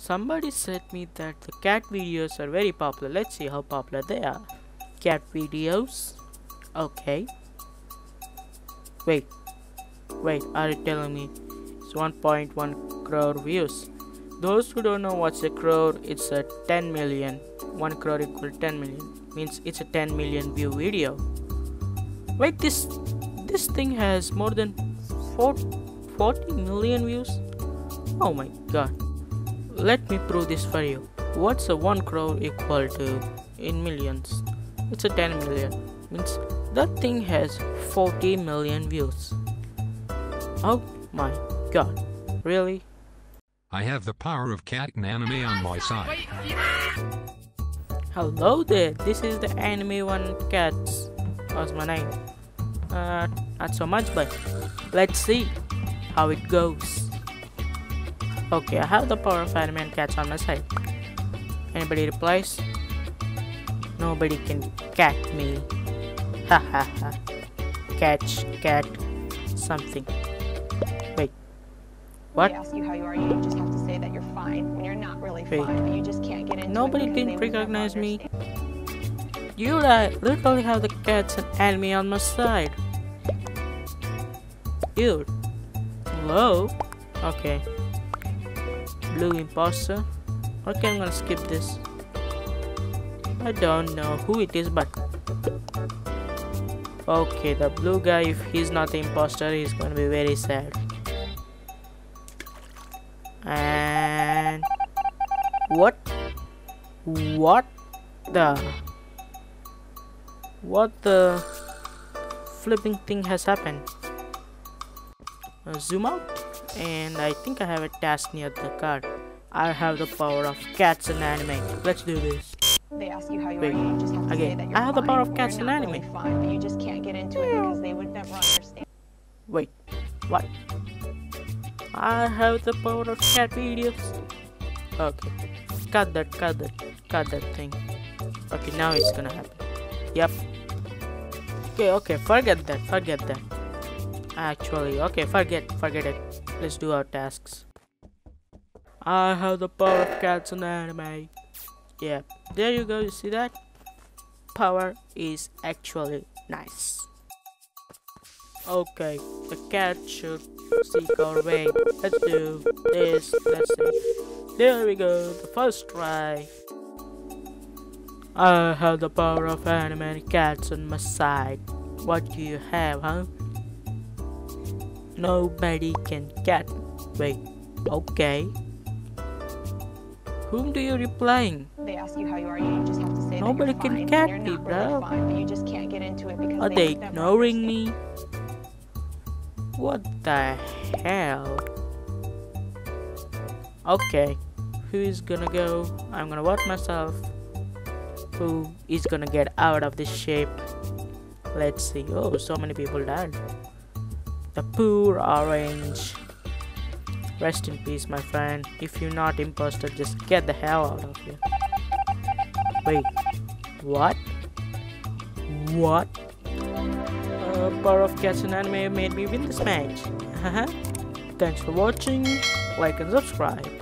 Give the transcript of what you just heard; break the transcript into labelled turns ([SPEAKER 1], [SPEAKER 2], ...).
[SPEAKER 1] Somebody said me that the cat videos are very popular. Let's see how popular they are. Cat videos. Okay. Wait. Wait, are you telling me it's 1.1 crore views? Those who don't know what's a crore, it's a 10 million. 1 crore equal 10 million. Means it's a 10 million view video. Wait, this this thing has more than 40 million views? Oh my god. Let me prove this for you. What's a 1 crore equal to in millions? It's a 10 million. Means that thing has 40 million views. Oh my god. Really? I have the power of cat and anime on my side. Hello there, this is the anime one cats. What's my name? Uh, not so much, but let's see how it goes. Okay, I have the power of Iron catch on my side. Anybody replies? Nobody can cat me. Ha ha ha. Catch, cat, something. Wait. What? They ask you how you are, you just have to say that you're fine when you're not really Wait. fine, but you just can't get into Nobody didn't recognize me. You like literally have the cats and anime on my side. Dude. Hello? Okay blue imposter? Okay, I'm gonna skip this. I don't know who it is, but... Okay, the blue guy, if he's not the imposter, he's gonna be very sad. And... What? What the... What the... Flipping thing has happened? Uh, zoom out? and I think I have a task near the car. I have the power of cats and anime. Let's do this. They ask you how you Wait, are, you just have to again, say that you're I have the power of cats and anime. Really fine, but you just can't get into it because they would never understand. Wait, what? I have the power of cat videos. Okay, cut that, cut that, cut that thing. Okay, now it's gonna happen. Yep. Okay, okay, forget that, forget that. Actually, okay, forget, forget it. Let's do our tasks. I have the power of cats and anime. Yeah, there you go, you see that? Power is actually nice. Okay, the cat should seek our way. Let's do this, let's see. There we go, the first try. I have the power of anime cats on my side. What do you have, huh? nobody can get. Wait, okay. Whom do you replying? They ask you how you are, you just have to say Nobody that you're can fine. get me, really bro. Fine, you just can't get into it because are they, they ignoring me? What the hell? Okay, who is gonna go? I'm gonna watch myself. Who is gonna get out of this shape? Let's see. Oh, so many people died. The poor orange. Rest in peace, my friend. If you're not imposter, just get the hell out of here. Wait, what? What? A uh, power of cats and anime made me win this match. Thanks for watching. Like and subscribe.